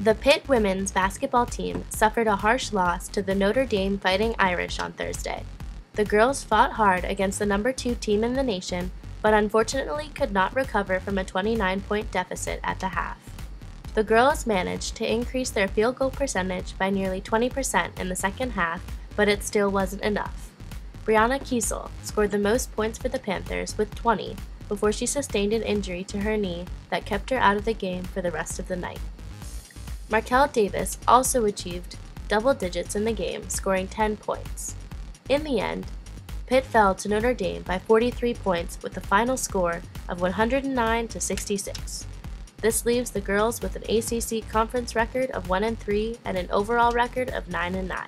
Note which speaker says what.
Speaker 1: The Pitt women's basketball team suffered a harsh loss to the Notre Dame Fighting Irish on Thursday. The girls fought hard against the number two team in the nation, but unfortunately could not recover from a 29 point deficit at the half. The girls managed to increase their field goal percentage by nearly 20% in the second half, but it still wasn't enough. Brianna Kiesel scored the most points for the Panthers with 20 before she sustained an injury to her knee that kept her out of the game for the rest of the night. Marquel Davis also achieved double digits in the game, scoring 10 points. In the end, Pitt fell to Notre Dame by 43 points with a final score of 109 to 66. This leaves the girls with an ACC conference record of 1 and 3 and an overall record of 9 and 9.